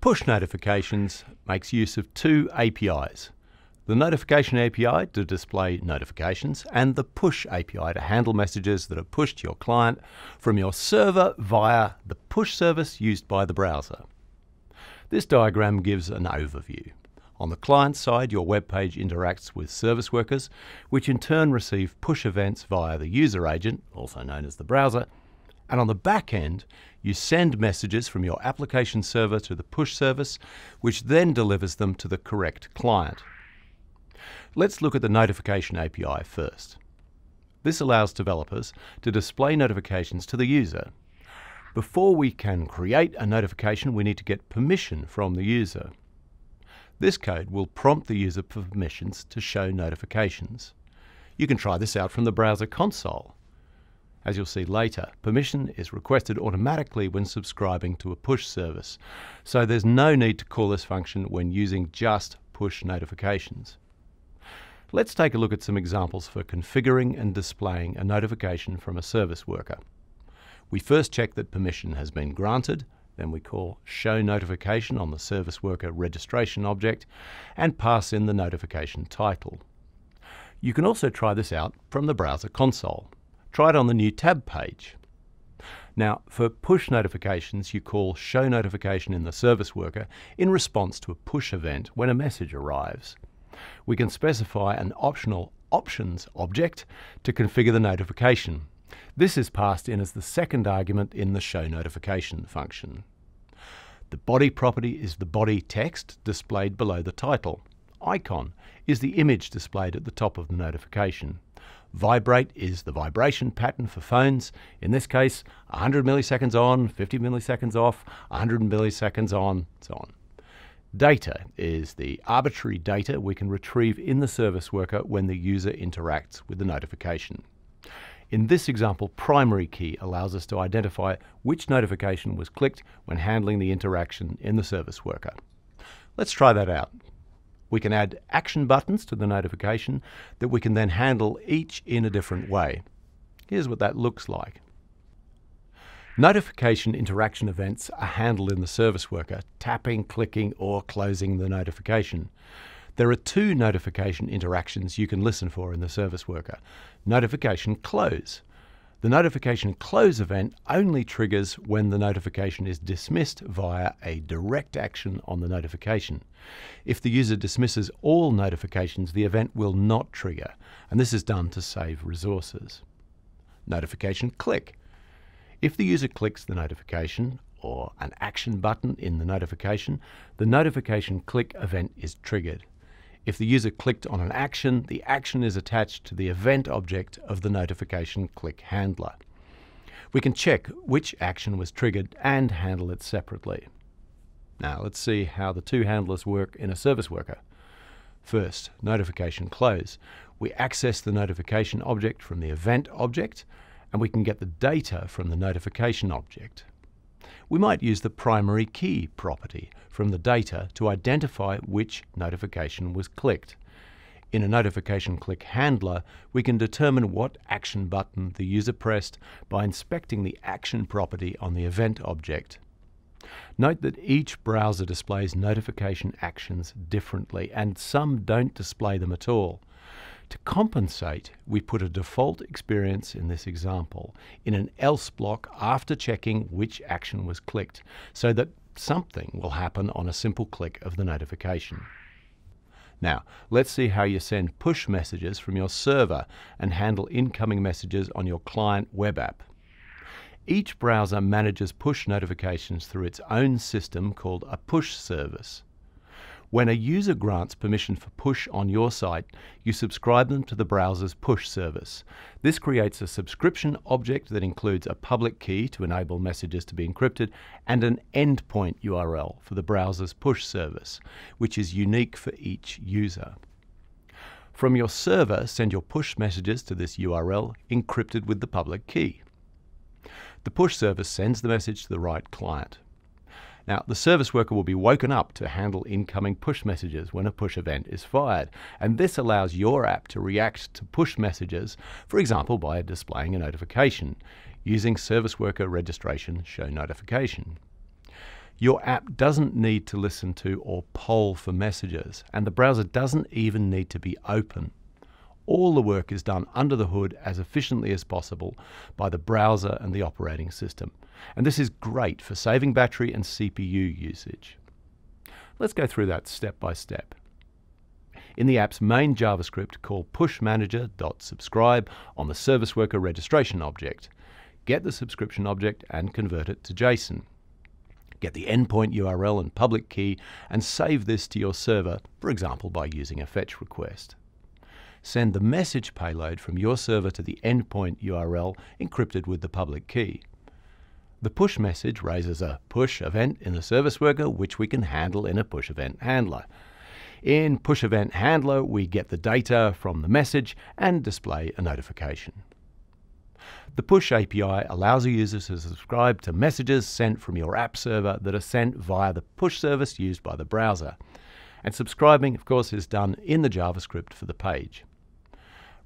Push notifications makes use of two APIs. The Notification API to display notifications and the Push API to handle messages that are pushed to your client from your server via the push service used by the browser. This diagram gives an overview. On the client side, your web page interacts with service workers, which in turn receive push events via the user agent, also known as the browser. And on the back end, you send messages from your application server to the push service, which then delivers them to the correct client. Let's look at the Notification API first. This allows developers to display notifications to the user. Before we can create a notification, we need to get permission from the user. This code will prompt the user for permissions to show notifications. You can try this out from the browser console. As you'll see later, permission is requested automatically when subscribing to a push service, so there's no need to call this function when using just push notifications. Let's take a look at some examples for configuring and displaying a notification from a service worker. We first check that permission has been granted then we call show notification on the service worker registration object and pass in the notification title. You can also try this out from the browser console. Try it on the new tab page. Now, for push notifications, you call show notification in the service worker in response to a push event when a message arrives. We can specify an optional options object to configure the notification. This is passed in as the second argument in the show notification function. The body property is the body text displayed below the title. Icon is the image displayed at the top of the notification. Vibrate is the vibration pattern for phones. In this case, 100 milliseconds on, 50 milliseconds off, 100 milliseconds on, so on. Data is the arbitrary data we can retrieve in the service worker when the user interacts with the notification. In this example, primary key allows us to identify which notification was clicked when handling the interaction in the service worker. Let's try that out. We can add action buttons to the notification that we can then handle each in a different way. Here's what that looks like. Notification interaction events are handled in the service worker, tapping, clicking, or closing the notification. There are two notification interactions you can listen for in the service worker. Notification close. The notification close event only triggers when the notification is dismissed via a direct action on the notification. If the user dismisses all notifications, the event will not trigger, and this is done to save resources. Notification click. If the user clicks the notification or an action button in the notification, the notification click event is triggered. If the user clicked on an action, the action is attached to the event object of the notification click handler. We can check which action was triggered and handle it separately. Now let's see how the two handlers work in a service worker. First, notification close. We access the notification object from the event object, and we can get the data from the notification object. We might use the primary key property from the data to identify which notification was clicked. In a notification click handler, we can determine what action button the user pressed by inspecting the action property on the event object. Note that each browser displays notification actions differently, and some don't display them at all. To compensate, we put a default experience in this example in an else block after checking which action was clicked, so that something will happen on a simple click of the notification. Now, let's see how you send push messages from your server and handle incoming messages on your client web app. Each browser manages push notifications through its own system called a push service. When a user grants permission for push on your site, you subscribe them to the browser's push service. This creates a subscription object that includes a public key to enable messages to be encrypted and an endpoint URL for the browser's push service, which is unique for each user. From your server, send your push messages to this URL encrypted with the public key. The push service sends the message to the right client. Now, the service worker will be woken up to handle incoming push messages when a push event is fired, and this allows your app to react to push messages, for example, by displaying a notification using service worker registration show notification. Your app doesn't need to listen to or poll for messages, and the browser doesn't even need to be open. All the work is done under the hood as efficiently as possible by the browser and the operating system. And this is great for saving battery and CPU usage. Let's go through that step by step. In the app's main JavaScript, call pushmanager.subscribe on the service worker registration object. Get the subscription object and convert it to JSON get the endpoint URL and public key, and save this to your server, for example by using a fetch request. Send the message payload from your server to the endpoint URL encrypted with the public key. The push message raises a push event in the service worker, which we can handle in a push event handler. In Push Event Handler, we get the data from the message and display a notification. The Push API allows a user to subscribe to messages sent from your app server that are sent via the push service used by the browser. And subscribing, of course, is done in the JavaScript for the page.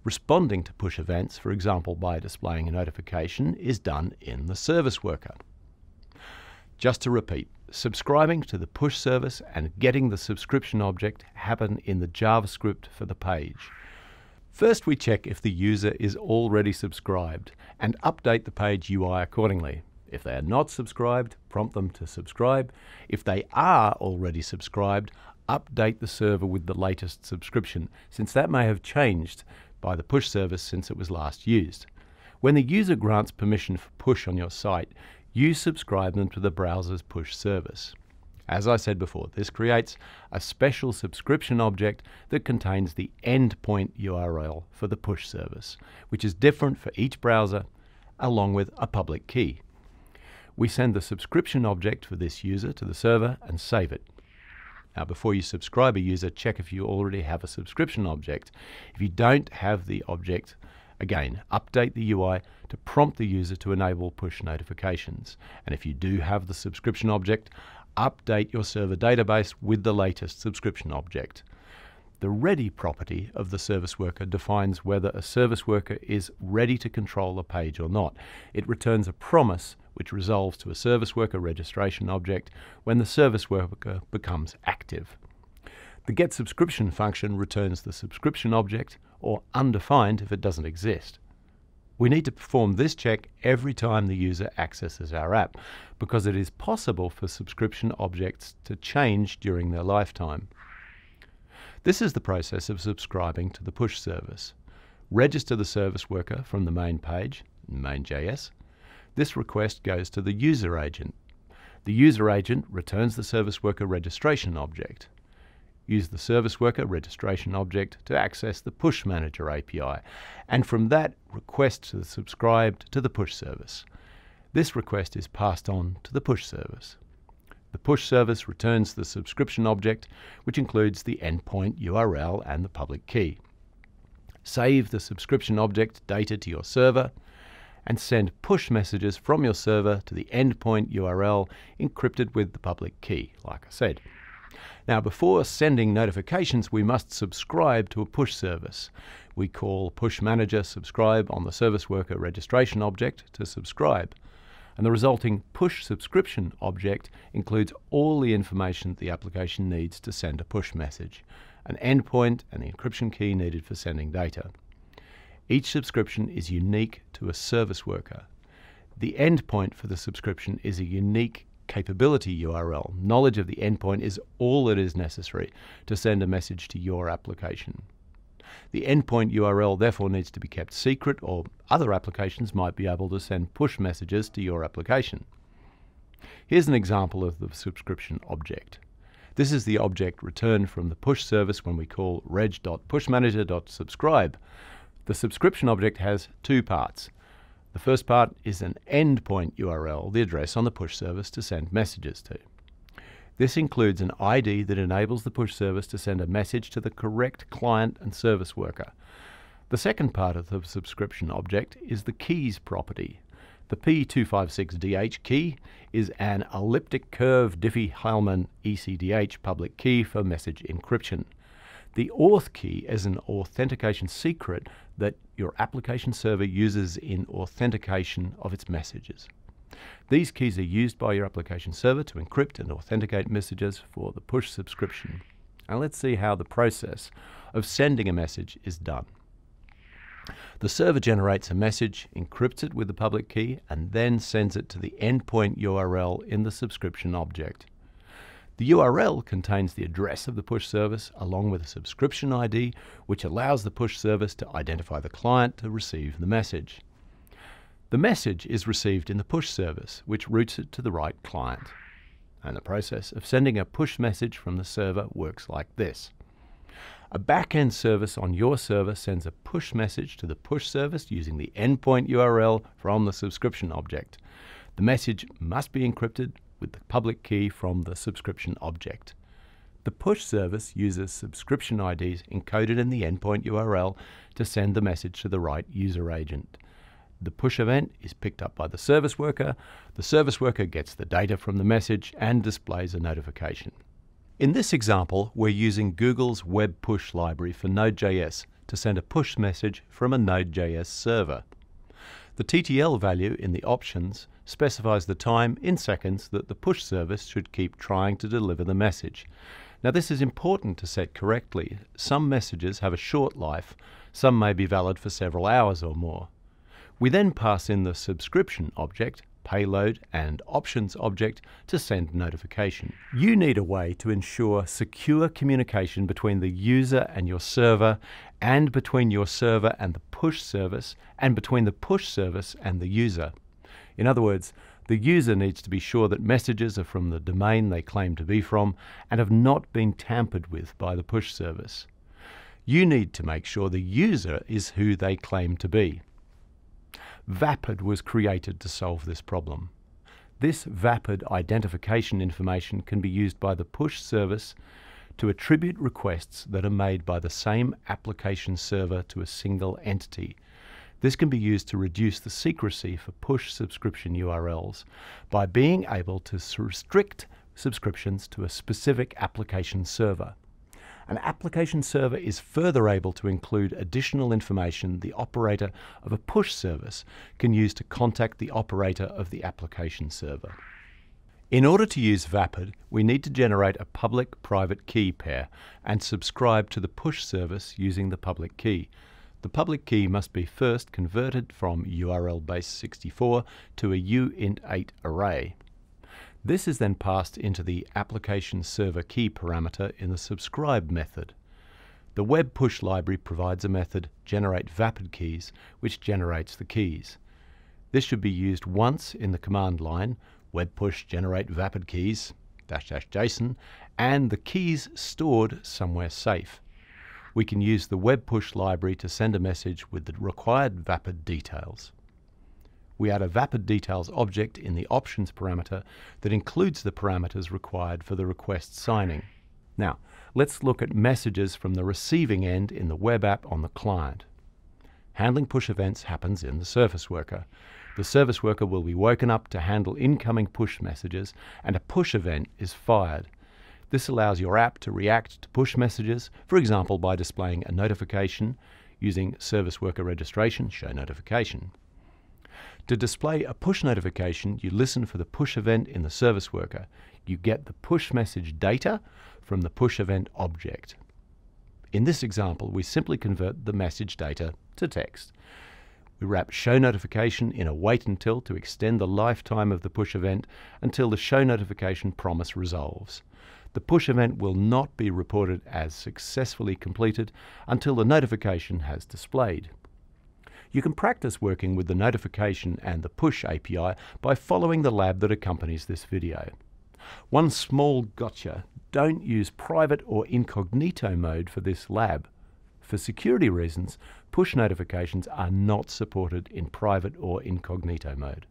Responding to push events, for example by displaying a notification, is done in the service worker. Just to repeat, subscribing to the push service and getting the subscription object happen in the JavaScript for the page. First, we check if the user is already subscribed and update the page UI accordingly. If they are not subscribed, prompt them to subscribe. If they are already subscribed, update the server with the latest subscription, since that may have changed by the push service since it was last used. When the user grants permission for push on your site, you subscribe them to the browser's push service. As I said before, this creates a special subscription object that contains the endpoint URL for the push service, which is different for each browser, along with a public key. We send the subscription object for this user to the server and save it. Now, before you subscribe a user, check if you already have a subscription object. If you don't have the object, again, update the UI to prompt the user to enable push notifications. And if you do have the subscription object, update your server database with the latest subscription object. The ready property of the service worker defines whether a service worker is ready to control a page or not. It returns a promise which resolves to a service worker registration object when the service worker becomes active. The getSubscription function returns the subscription object, or undefined if it doesn't exist. We need to perform this check every time the user accesses our app because it is possible for subscription objects to change during their lifetime. This is the process of subscribing to the push service. Register the service worker from the main page, main.js. This request goes to the user agent. The user agent returns the service worker registration object. Use the service worker registration object to access the Push Manager API, and from that request to subscribed to the push service. This request is passed on to the push service. The push service returns the subscription object, which includes the endpoint URL and the public key. Save the subscription object data to your server and send push messages from your server to the endpoint URL encrypted with the public key, like I said. Now, before sending notifications, we must subscribe to a push service. We call push manager subscribe on the service worker registration object to subscribe. And the resulting push subscription object includes all the information the application needs to send a push message, an endpoint and the encryption key needed for sending data. Each subscription is unique to a service worker. The endpoint for the subscription is a unique capability URL. Knowledge of the endpoint is all that is necessary to send a message to your application. The endpoint URL therefore needs to be kept secret, or other applications might be able to send push messages to your application. Here's an example of the subscription object. This is the object returned from the push service when we call reg.pushmanager.subscribe. The subscription object has two parts. The first part is an endpoint URL, the address on the push service to send messages to. This includes an ID that enables the push service to send a message to the correct client and service worker. The second part of the subscription object is the keys property. The P256DH key is an elliptic curve Diffie-Hellman ECDH public key for message encryption. The auth key is an authentication secret that your application server uses in authentication of its messages. These keys are used by your application server to encrypt and authenticate messages for the push subscription. Now let's see how the process of sending a message is done. The server generates a message, encrypts it with the public key, and then sends it to the endpoint URL in the subscription object. The URL contains the address of the push service along with a subscription ID, which allows the push service to identify the client to receive the message. The message is received in the push service, which routes it to the right client. And the process of sending a push message from the server works like this. A backend service on your server sends a push message to the push service using the endpoint URL from the subscription object. The message must be encrypted with the public key from the subscription object. The push service uses subscription IDs encoded in the endpoint URL to send the message to the right user agent. The push event is picked up by the service worker. The service worker gets the data from the message and displays a notification. In this example, we're using Google's Web Push library for Node.js to send a push message from a Node.js server. The TTL value in the options specifies the time in seconds that the push service should keep trying to deliver the message. Now this is important to set correctly. Some messages have a short life, some may be valid for several hours or more. We then pass in the subscription object payload, and options object to send notification. You need a way to ensure secure communication between the user and your server, and between your server and the push service, and between the push service and the user. In other words, the user needs to be sure that messages are from the domain they claim to be from and have not been tampered with by the push service. You need to make sure the user is who they claim to be. Vapid was created to solve this problem. This Vapid identification information can be used by the push service to attribute requests that are made by the same application server to a single entity. This can be used to reduce the secrecy for push subscription URLs by being able to restrict subscriptions to a specific application server. An application server is further able to include additional information the operator of a push service can use to contact the operator of the application server. In order to use Vapid, we need to generate a public-private key pair and subscribe to the push service using the public key. The public key must be first converted from URL base 64 to a uint8 array. This is then passed into the application server key parameter in the subscribe method. The web push library provides a method generate vapid keys which generates the keys. This should be used once in the command line web push generate vapid keys dash dash JSON and the keys stored somewhere safe. We can use the web push library to send a message with the required vapid details we add a Vapid Details object in the Options parameter that includes the parameters required for the request signing. Now, let's look at messages from the receiving end in the web app on the client. Handling push events happens in the service worker. The service worker will be woken up to handle incoming push messages and a push event is fired. This allows your app to react to push messages, for example by displaying a notification using service worker registration, show notification. To display a push notification, you listen for the push event in the service worker. You get the push message data from the push event object. In this example, we simply convert the message data to text. We wrap show notification in a wait until to extend the lifetime of the push event until the show notification promise resolves. The push event will not be reported as successfully completed until the notification has displayed. You can practice working with the notification and the push API by following the lab that accompanies this video. One small gotcha, don't use private or incognito mode for this lab. For security reasons, push notifications are not supported in private or incognito mode.